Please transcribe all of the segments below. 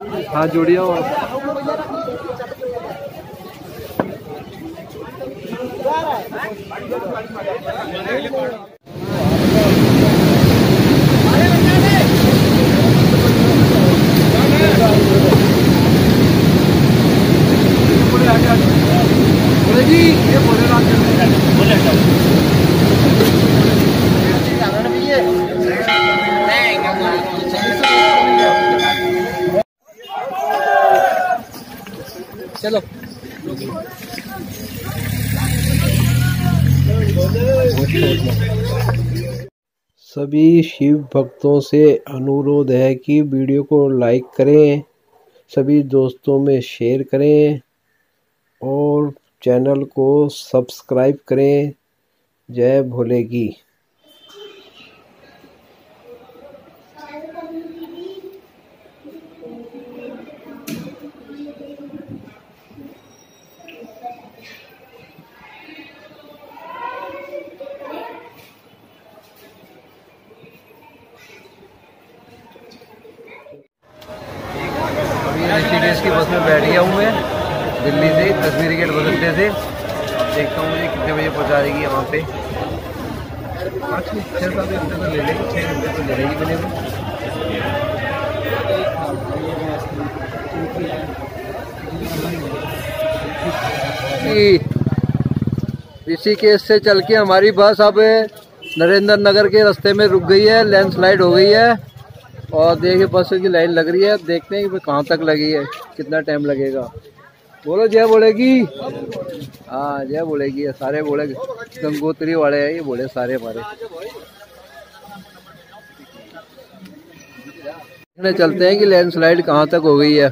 हाँ जोड़िया और जी ये बोले चलो। सभी शिव भक्तों से अनुरोध है कि वीडियो को लाइक करें, सभी दोस्तों में शेयर करें और चैनल को सब्सक्राइब करें। जय भोले की ऋषिकेश से चल के हमारी बस अब नरेंद्र नगर के रास्ते में रुक गई है लैंडस्लाइड हो गई है। और देखिए बसों की लाइन लग रही है देखते हैं कि कहाँ तक लगी है, कितना टाइम लगेगा। बोलो जय बोलेगी। हाँ जय बोलेगी सारे बोले गंगोत्री वाले हैं, ये बोले सारे हमारे। चलते हैं कि लैंडस्लाइड कहाँ तक हो गई है।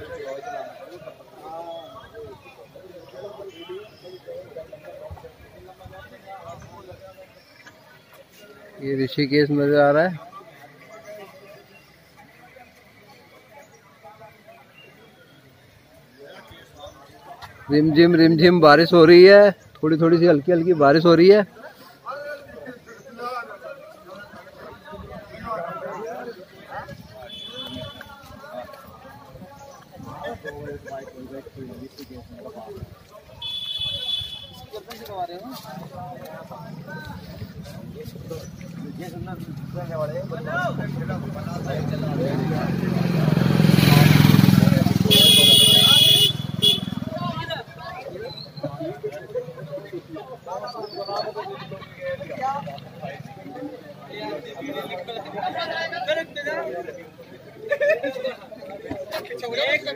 ये ऋषिकेश नज़र आ रहा है। रिम झिम रिम झिम बारिश हो रही है। थोड़ी थोड़ी सी हल्की हल्की बारिश हो रही है।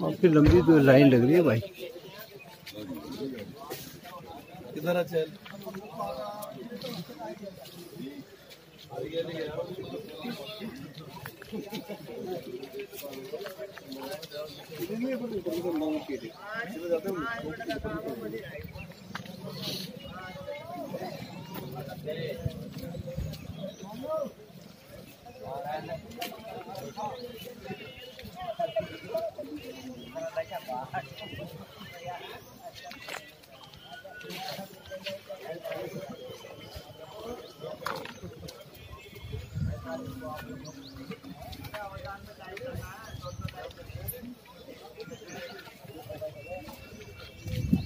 काफ़ी लंबी तो लाइन लग रही है भाई। किधर चल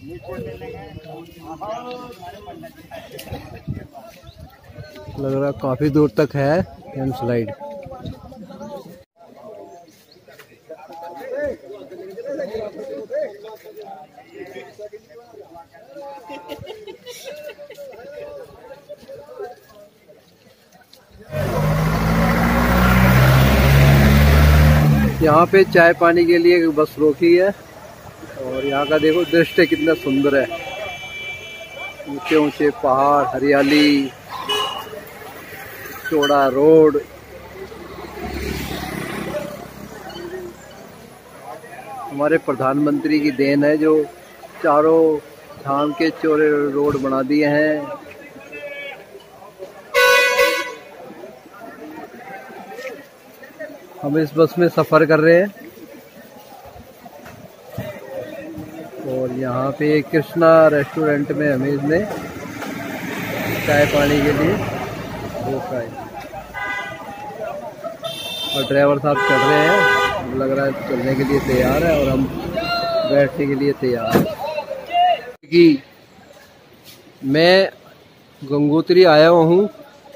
नीचे चलेंगे लग रहा काफ़ी दूर तक है लैंड स्लाइड। यहाँ पे चाय पानी के लिए बस रोकी है और यहाँ का देखो दृश्य कितना सुंदर है। ऊँचे ऊँचे पहाड़, हरियाली, चौड़ा रोड। हमारे प्रधानमंत्री की देन है जो चारों धाम के चौड़े रोड बना दिए हैं। हम इस बस में सफ़र कर रहे हैं और यहाँ पे कृष्णा रेस्टोरेंट में हमें इसने चाय पानी के लिए रोका है और ड्राइवर साहब चढ़ रहे हैं। लग रहा है चलने के लिए तैयार है और हम बैठने के लिए तैयार हैं। कि मैं गंगोत्री आया हुआ हूँ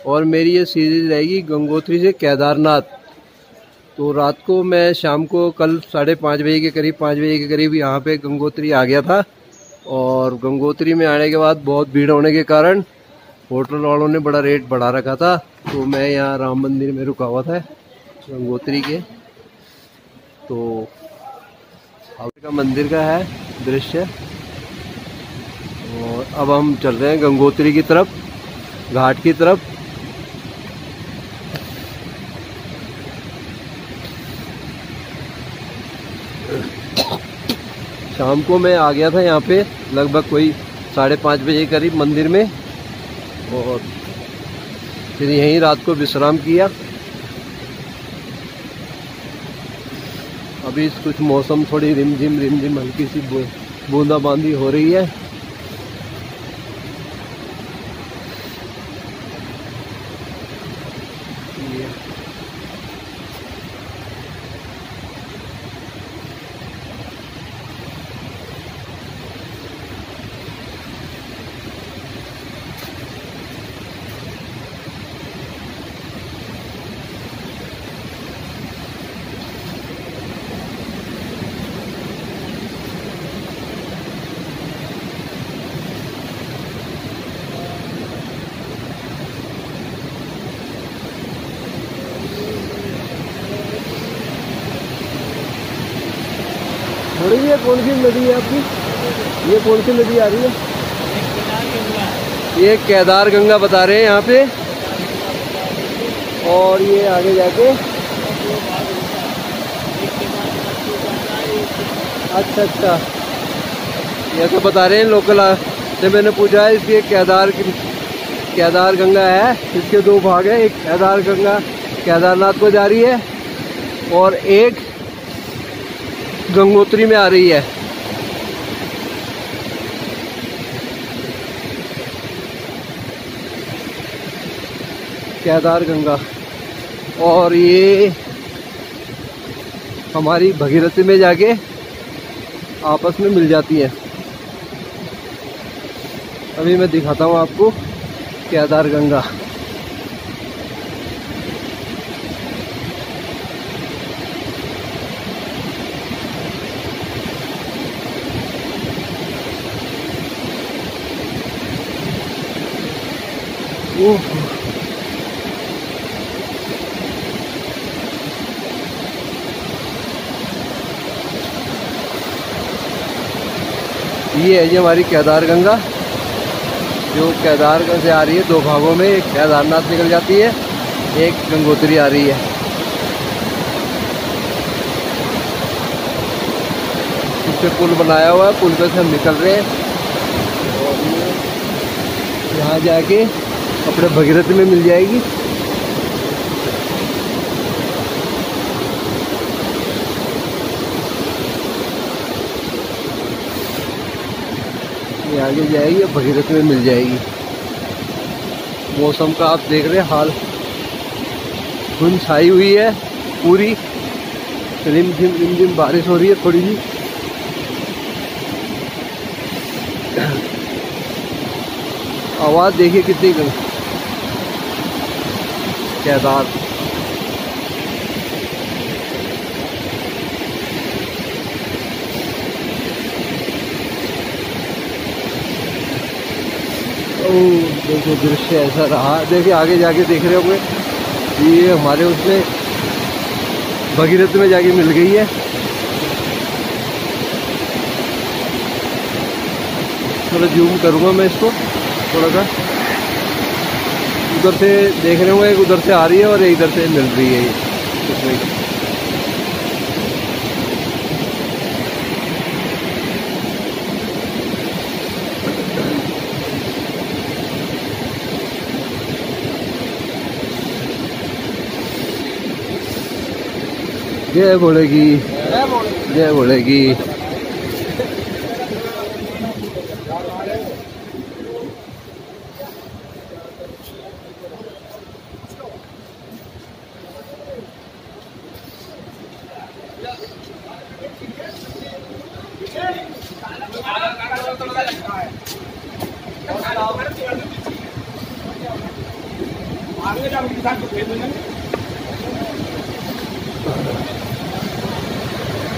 और मेरी ये सीरीज़ रहेगी गंगोत्री से केदारनाथ। तो रात को मैं शाम को कल साढ़े पाँच बजे के करीब, पाँच बजे के करीब यहाँ पे गंगोत्री आ गया था और गंगोत्री में आने के बाद बहुत भीड़ होने के कारण होटल वालों ने बड़ा रेट बढ़ा रखा था तो मैं यहाँ राम मंदिर में रुका हुआ था गंगोत्री के। तो का मंदिर का है दृश्य। और अब हम चल रहे हैं गंगोत्री की तरफ़, घाट की तरफ़। शाम को मैं आ गया था यहाँ पे, लगभग कोई साढ़े पाँच बजे करीब मंदिर में। और फिर यहीं रात को विश्राम किया। अभी कुछ मौसम थोड़ी रिमझिम रिमझिम, हल्की सी बूंदाबांदी हो रही है। थोड़ी ये कौन सी नदी है आपकी? ये कौन सी नदी आ रही है? ये केदार गंगा बता रहे हैं यहाँ पे। और ये आगे जाके अच्छा अच्छा। ये तो बता रहे हैं लोकल से मैंने पूछा है इसके केदार केदार गंगा है, इसके दो भाग है, एक केदार गंगा केदारनाथ को जा रही है, और एक गंगोत्री में आ रही है। केदार गंगा। और ये हमारी भगीरथी में जाके आपस में मिल जाती है। अभी मैं दिखाता हूँ आपको केदार गंगा। ये है जी हमारी केदार गंगा, जो केदार से आ रही है, दो भागों में, एक केदारनाथ निकल जाती है, एक गंगोत्री आ रही है। पीछे पुल बनाया हुआ है, पुल पे से हम निकल रहे हैं। और यहाँ जाके अपने भगीरथ में मिल जाएगी। ये आगे जाएगी भगीरथ में मिल जाएगी। मौसम का आप देख रहे हैं, हाल धुंध छाई हुई है, पूरी। रिम झिम रिम झिम बारिश हो रही है थोड़ी सी। आवाज़ देखिए कितनी केदार देखो दृश्य ऐसा रहा। देखिए, आगे जाके देख रहे होंगे ये हमारे उसमें भगीरथ में जाके मिल गई है। थोड़ा जूम करूँगा मैं इसको, थोड़ा सा। उधर से देख रहे होंगे एक उधर से आ रही है और इधर से मिल रही है इसमें। जय बोलेगी जय बोलेगी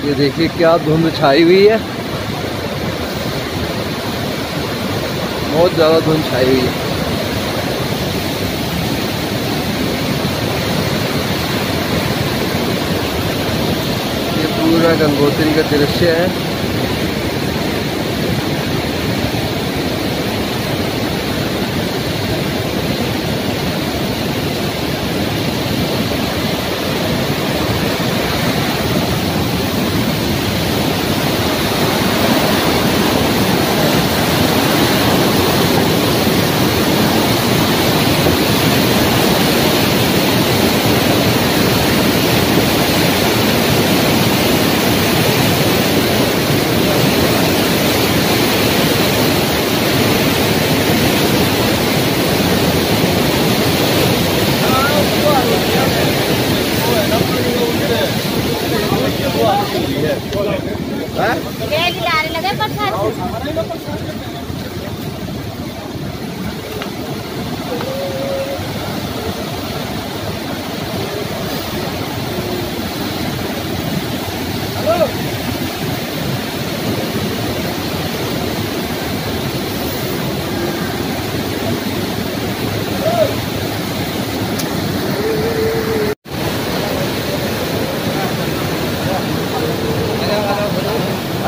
ये देखिए क्या धुंध छाई हुई है। बहुत ज़्यादा धुंध छाई हुई है। ये पूरा गंगोत्री का दृश्य है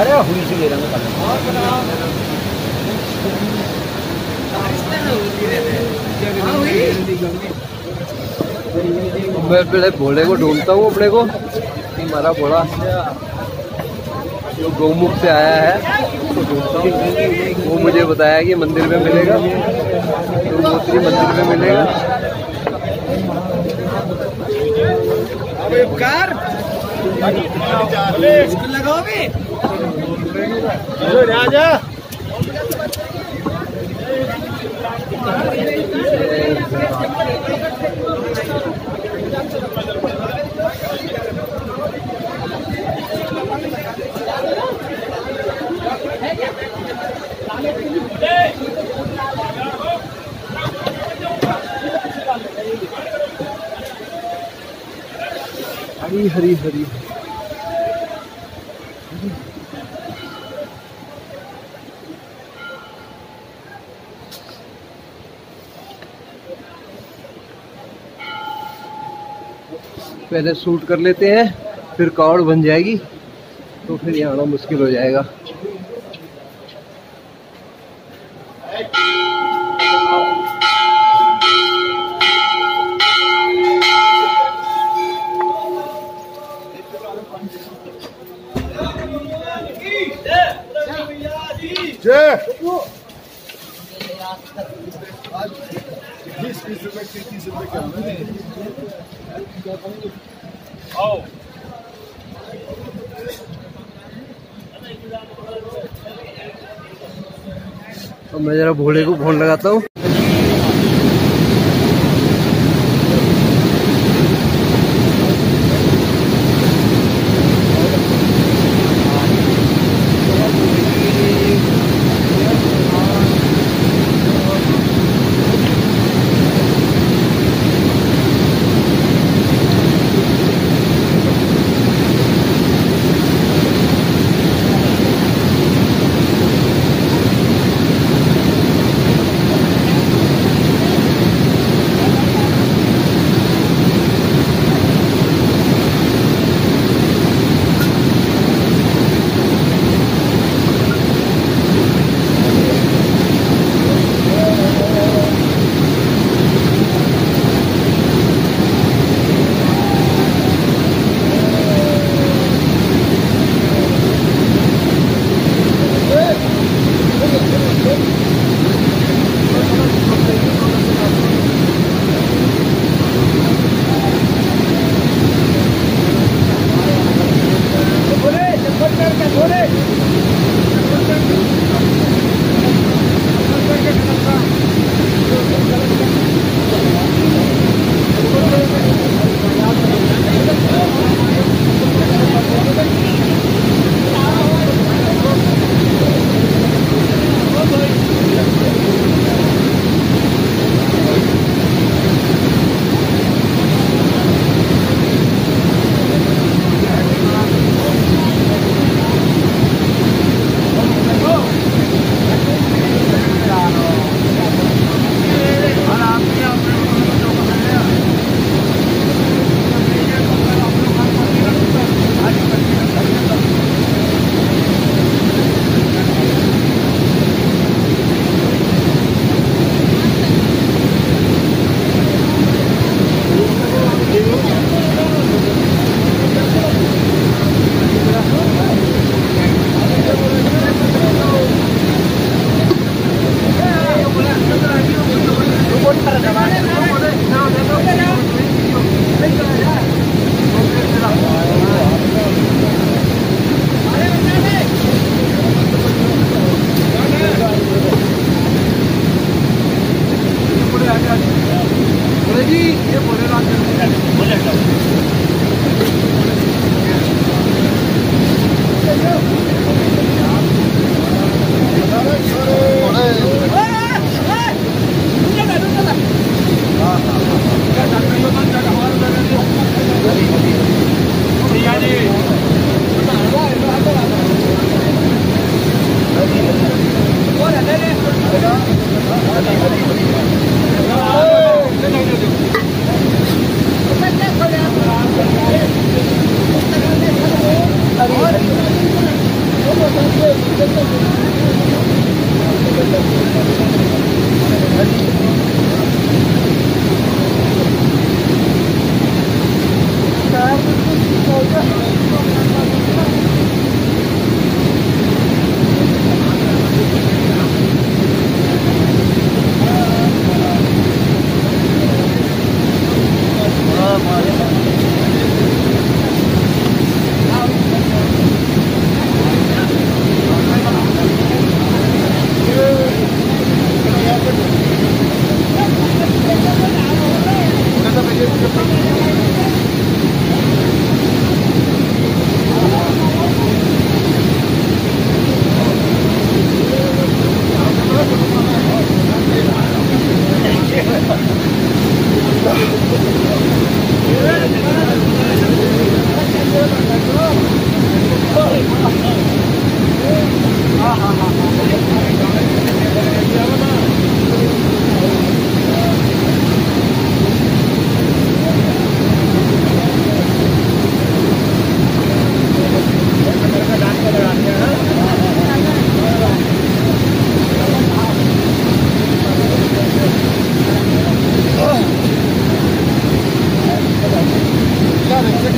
अरे हुई सी ले रहा मैं पहले भोले को ढूंढता हूँ अपने को। हमारा भोला। जो गौमुख से आया है उसको ढूंढता हूँ वो मुझे बताया कि मंदिर में मिलेगा। गौमूत्री मंदिर में मिलेगा। राजा हरी हरी हरी। पहले सूट कर लेते हैं, फिर कावड़ बन जाएगी तो फिर यहाँ आना मुश्किल हो जाएगा जय अब मैं जरा भोले को फ़ोन लगाता हूँ।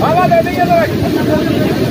बाबा दे देंगे तो ये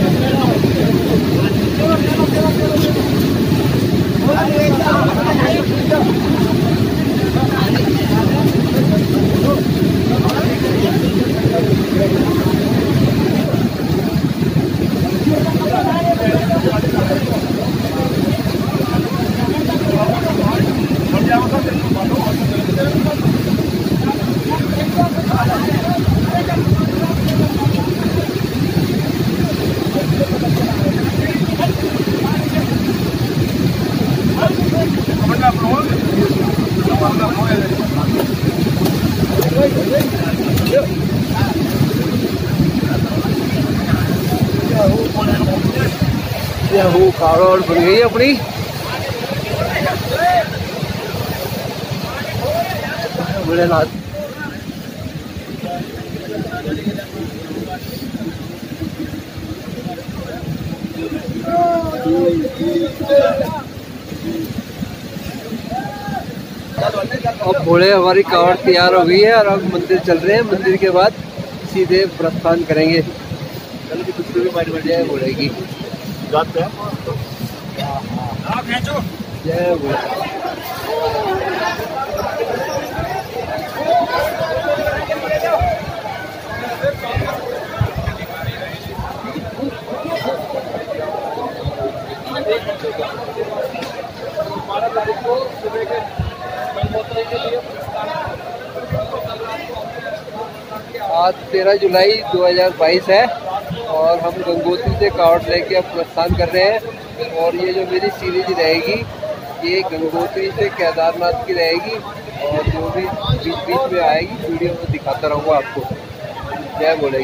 वो कार और गई अपनी भोलेनाथ और घोड़े हमारी कावड़ तैयार हो गई है और अब मंदिर चल रहे हैं। मंदिर के बाद सीधे प्रस्थान करेंगे। जय घोड़े की। जय घोड़े आज तेरह जुलाई 2022 है और हम गंगोत्री से कावड़ लेके अब प्रस्थान कर रहे हैं और ये जो मेरी सीरीज़ रहेगी, ये गंगोत्री से केदारनाथ की रहेगी और जो भी बीच बीच में आएगी, वीडियो में दिखाता रहूँगा आपको। जय बोले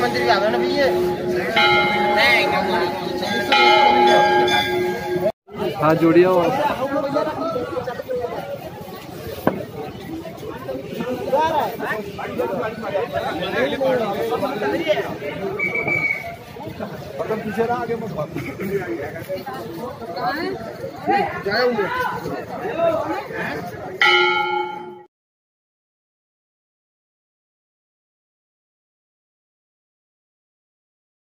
मंदिर के आगे ना भैया हाथ जोड़िए पीछे रहा आगे मत भाग। जाए